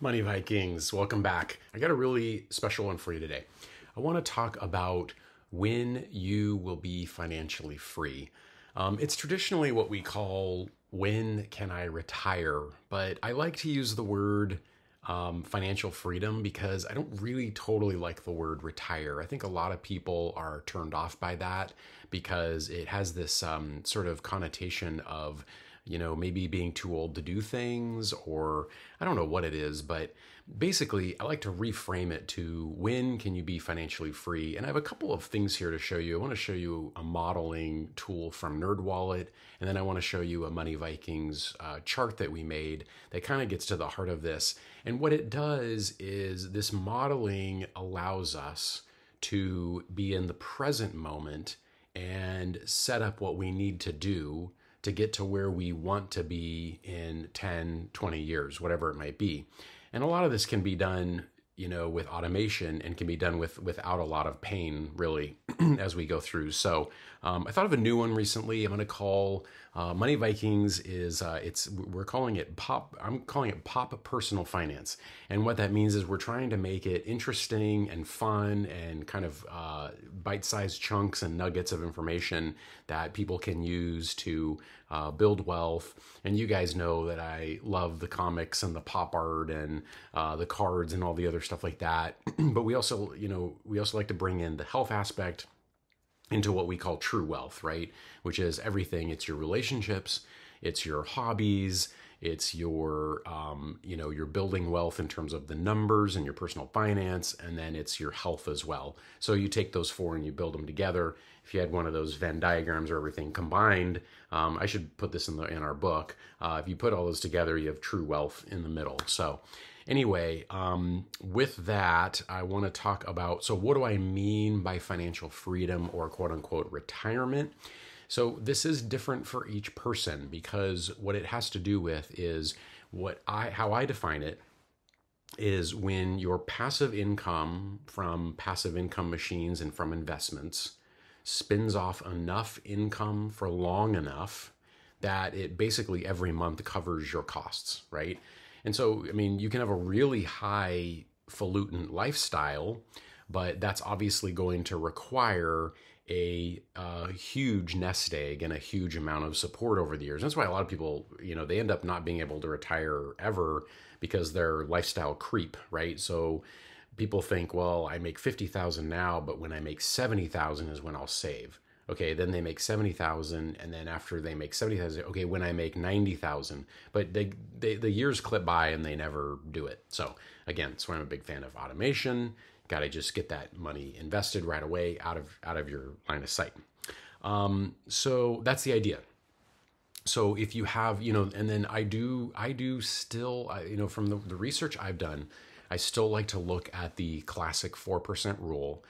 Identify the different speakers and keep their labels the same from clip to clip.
Speaker 1: Money Vikings, welcome back. I got a really special one for you today. I want to talk about when you will be financially free. Um, it's traditionally what we call when can I retire, but I like to use the word um, financial freedom because I don't really totally like the word retire. I think a lot of people are turned off by that because it has this um, sort of connotation of you know, maybe being too old to do things, or I don't know what it is, but basically, I like to reframe it to when can you be financially free? And I have a couple of things here to show you. I want to show you a modeling tool from NerdWallet, and then I want to show you a Money Vikings uh, chart that we made that kind of gets to the heart of this. And what it does is this modeling allows us to be in the present moment and set up what we need to do to get to where we want to be in 10, 20 years, whatever it might be. And a lot of this can be done you know with automation and can be done with without a lot of pain really as we go through so um, i thought of a new one recently. I'm going to call uh, money vikings is uh, it's we're calling it pop i'm calling it pop personal finance. And what that means is we're trying to make it interesting and fun and kind of uh, bite-sized chunks and nuggets of information that people can use to uh, build wealth. And you guys know that i love the comics and the pop art and uh, the cards and all the other stuff like that. but we also, you know, we also like to bring in the health aspect into what we call true wealth, right? Which is everything. It's your relationships, it's your hobbies, it's your, um, you know, you're building wealth in terms of the numbers and your personal finance, and then it's your health as well. So you take those four and you build them together. If you had one of those Venn diagrams or everything combined, um, I should put this in the in our book. Uh, if you put all those together, you have true wealth in the middle. So Anyway, um, with that, I want to talk about so, what do I mean by financial freedom or quote unquote retirement? So, this is different for each person because what it has to do with is what I how I define it is when your passive income from passive income machines and from investments spins off enough income for long enough that it basically every month covers your costs, right? And so, I mean, you can have a really high falutin lifestyle, but that's obviously going to require a, a, huge nest egg and a huge amount of support over the years. That's why a lot of people, you know, they end up not being able to retire ever because their lifestyle creep, right? So people think, well, I make 50,000 now, but when I make 70,000 is when I'll save okay then they make 70000 and then after they make 70000 okay when i make 90000 but they, they the years clip by and they never do it. So again that's why i'm a big fan of automation. Got to just get that money invested right away out of out of your line of sight. Um, so that's the idea. So if you have you know and then i do i do still you know from the, the research i've done i still like to look at the classic 4% rule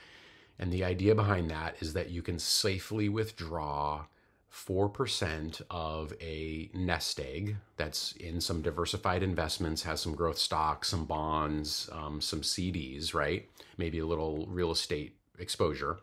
Speaker 1: and the idea behind that is that you can safely withdraw 4% of a nest egg that's in some diversified investments, has some growth stocks, some bonds, um, some CDs, right? Maybe a little real estate exposure.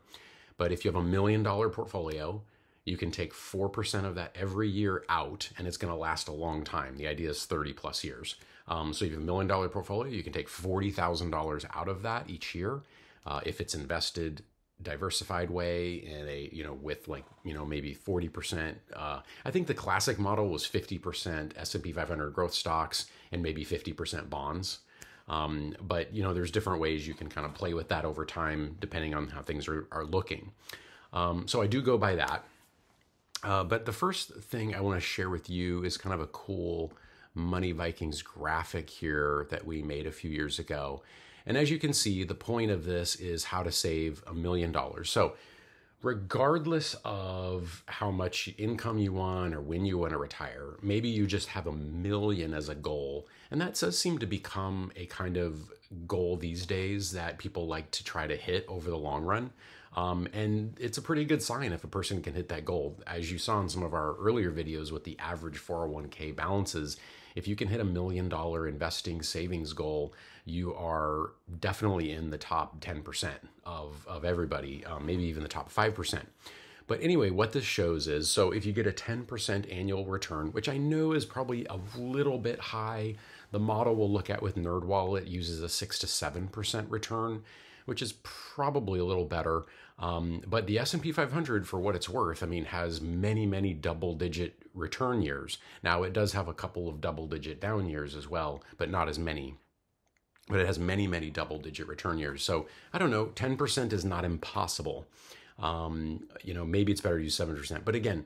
Speaker 1: But if you have a million dollar portfolio, you can take 4% of that every year out and it's going to last a long time. The idea is 30 plus years. Um, so if you have a million dollar portfolio, you can take $40,000 out of that each year uh, if it's invested diversified way in a you know with like you know maybe 40% uh, i think the classic model was 50% s&p 500 growth stocks and maybe 50% bonds. Um, but you know there's different ways you can kind of play with that over time depending on how things are, are looking. Um, so i do go by that. Uh, but the first thing i want to share with you is kind of a cool money vikings graphic here that we made a few years ago and as you can see, the point of this is how to save a million dollars. So, regardless of how much income you want or when you want to retire, maybe you just have a million as a goal. And that does seem to become a kind of goal these days that people like to try to hit over the long run. Um, and it's a pretty good sign if a person can hit that goal. As you saw in some of our earlier videos with the average 401k balances, if you can hit a million dollar investing savings goal, you are definitely in the top 10% of, of everybody, um, maybe even the top 5%. But anyway, what this shows is so if you get a 10% annual return, which I know is probably a little bit high, The model we'll look at with NerdWallet uses a 6 to 7% return, which is probably a little better. Um, but the S&P 500, for what it's worth, I mean, has many, many double-digit return years. Now, it does have a couple of double-digit down years as well, but not as many. But it has many, many double-digit return years. So I don't know, 10% is not impossible. Um, you know, maybe it's better to use 7%. But again,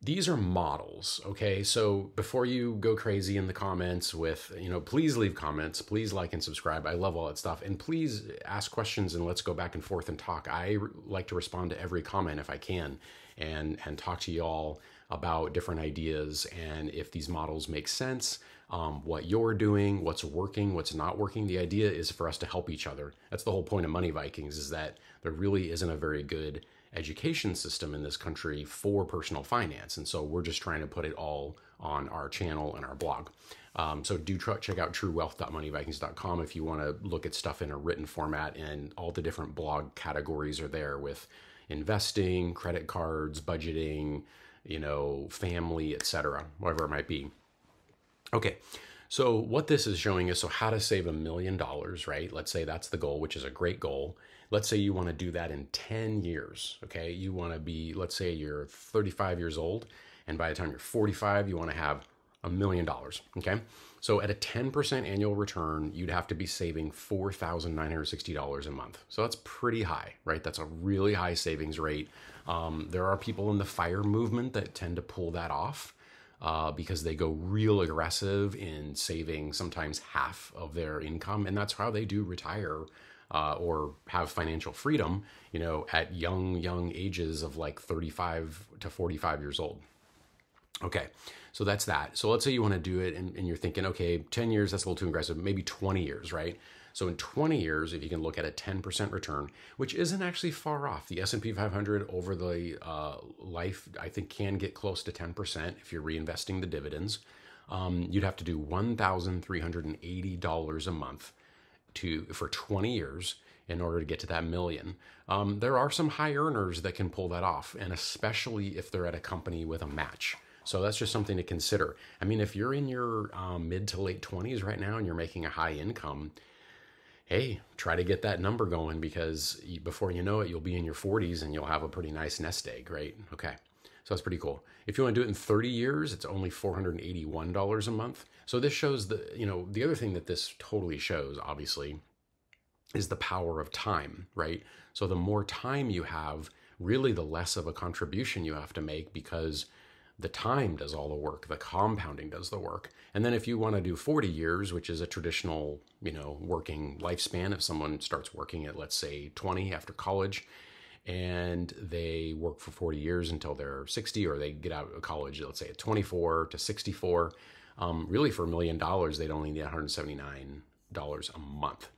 Speaker 1: these are models okay so before you go crazy in the comments with you know please leave comments please like and subscribe i love all that stuff and please ask questions and let's go back and forth and talk i like to respond to every comment if i can and and talk to y'all about different ideas and if these models make sense um, what you're doing what's working what's not working the idea is for us to help each other that's the whole point of money vikings is that there really isn't a very good education system in this country for personal finance. And so we're just trying to put it all on our channel and our blog. Um, so do check out truewealth.moneyvikings.com if you want to look at stuff in a written format, and all the different blog categories are there with investing, credit cards, budgeting, you know, family, etc., whatever it might be. Okay. So what this is showing is so how to save a million dollars, right? Let's say that's the goal, which is a great goal. Let's say you want to do that in 10 years, okay? You want to be, let's say you're 35 years old, and by the time you're 45, you want to have a million dollars, okay? So at a 10% annual return, you'd have to be saving $4,960 a month. So that's pretty high, right? That's a really high savings rate. Um, there are people in the FIRE movement that tend to pull that off. Uh, because they go real aggressive in saving sometimes half of their income, and that's how they do retire uh, or have financial freedom, you know, at young, young ages of like 35 to 45 years old. Okay, so that's that. So let's say you want to do it and, and, you're thinking, okay, 10 years, that's a little too aggressive, maybe 20 years, right? So in 20 years, if you can look at a 10% return, which isn't actually far off, the S&P 500 over the uh, life, I think can get close to 10% if you're reinvesting the dividends. Um, you'd have to do $1,380 a month to for 20 years in order to get to that million. Um, there are some high earners that can pull that off, and especially if they're at a company with a match. So that's just something to consider. I mean, if you're in your um, mid to late 20s right now and you're making a high income, hey, try to get that number going because before you know it, you'll be in your 40s and you'll have a pretty nice nest egg, right? Okay. So that's pretty cool. If you want to do it in 30 years, it's only $481 a month. So this shows the, you know, the other thing that this totally shows, obviously, is the power of time, right? So the more time you have, really the less of a contribution you have to make because the time does all the work, the compounding does the work. And then if you want to do 40 years, which is a traditional, you know, working lifespan, if someone starts working at let's say 20 after college, and they work for 40 years until they're 60 or they get out of college let's say at 24 to 64 um, really for a million dollars they'd only need 179 dollars a month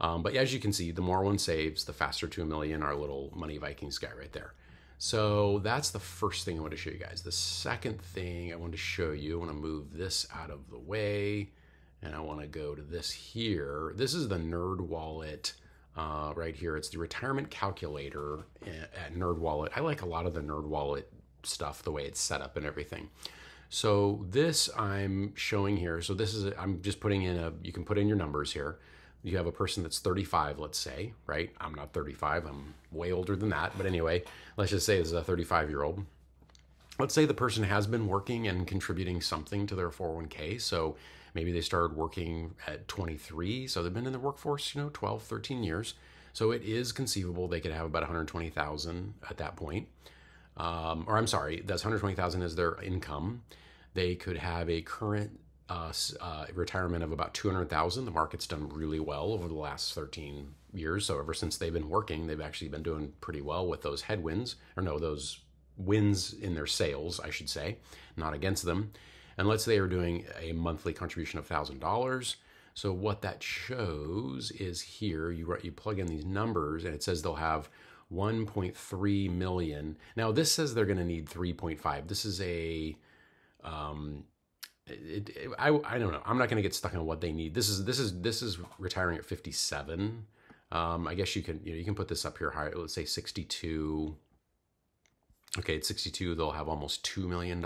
Speaker 1: um, but as you can see the more one saves the faster to a million our little money vikings guy right there so that's the first thing i want to show you guys the second thing i want to show you i want to move this out of the way and i want to go to this here this is the nerd wallet uh, right here. It's the retirement calculator at Nerd Wallet. I like a lot of the Nerd Wallet stuff, the way it's set up and everything. So this I'm showing here. So this is, I'm just putting in a, you can put in your numbers here. You have a person that's 35, let's say, right? I'm not 35. I'm way older than that. But anyway, let's just say this is a 35 year old. Let's say the person has been working and contributing something to their 401k. So Maybe they started working at 23, so they've been in the workforce, you know, 12, 13 years. So it is conceivable they could have about 120,000 at that point. Um, or I'm sorry, that's 120,000 is their income. They could have a current uh, uh, retirement of about 200,000. The market's done really well over the last 13 years. So ever since they've been working, they've actually been doing pretty well with those headwinds, or no, those wins in their sails, I should say, not against them. And let's say they are doing a monthly contribution of $1,000. So what that shows is here, you, you plug in these numbers and it says they'll have 1.3 million. Now this says they're going to need 3.5. This is a, um, it, it, I, I don't know. I'm not going to get stuck on what they need. This is, this is, this is retiring at 57. Um, I guess you can, you know, you can put this up here higher. Let's say 62. Okay, at 62, they'll have almost $2 million.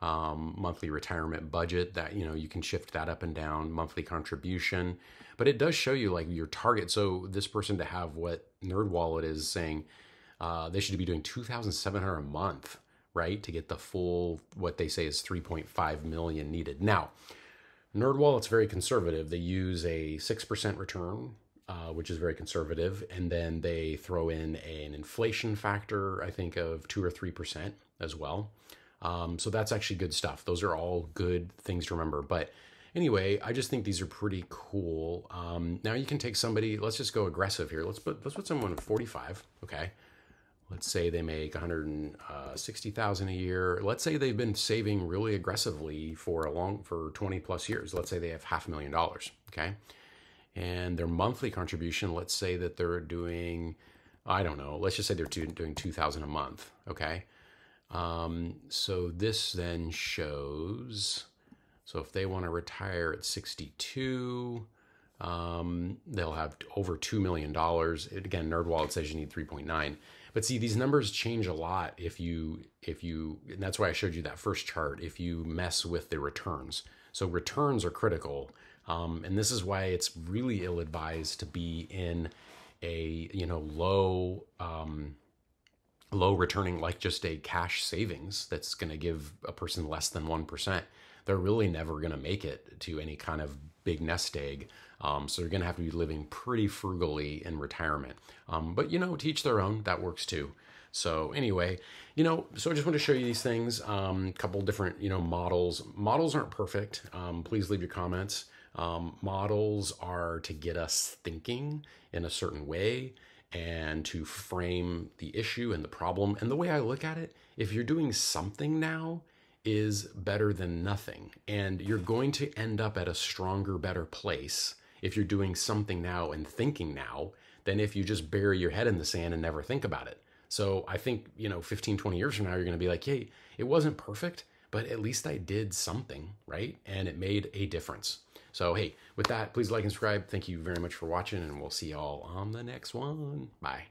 Speaker 1: um, monthly retirement budget that you know you can shift that up and down monthly contribution but it does show you like your target so this person to have what nerdwallet is saying uh, they should be doing 2700 a month right to get the full what they say is 3.5 million needed now nerdwallet's very conservative they use a 6% return uh, which is very conservative and then they throw in an inflation factor i think of 2 or 3% as well um, so that's actually good stuff. Those are all good things to remember. But anyway, I just think these are pretty cool. Um, now you can take somebody. Let's just go aggressive here. Let's put let's put someone at 45. Okay. Let's say they make 160,000 uh, a year. Let's say they've been saving really aggressively for a long for 20 plus years. Let's say they have half a million dollars. Okay. And their monthly contribution, let's say that they're doing, I don't know, let's just say they're doing 2,000 a month. Okay. Um, so this then shows, so if they want to retire at 62, um, they'll have over $2 million. Again, NerdWallet says you need 3.9. But see, these numbers change a lot if you, if you, and that's why I showed you that first chart, if you mess with the returns. So returns are critical. Um, and this is why it's really ill advised to be in a, you know, low, um, low returning like just a cash savings that's going to give a person less than 1%, they're really never going to make it to any kind of big nest egg. Um, so they're going to have to be living pretty frugally in retirement. Um, but, you know, teach their own, that works too. So anyway, you know, so I just want to show you these things, a um, couple different, you know, models. Models aren't perfect. Um, please leave your comments. Um, models are to get us thinking in a certain way and to frame the issue and the problem. And the way I look at it, if you're doing something now, is better than nothing. And you're going to end up at a stronger, better place if you're doing something now and thinking now than if you just bury your head in the sand and never think about it. So I think, you know, 15, 20 years from now, you're going to be like, hey, it wasn't perfect, but at least I did something, right? And it made a difference. So, hey, with that, please like and subscribe. Thank you very much for watching, and we'll see y'all on the next one. Bye.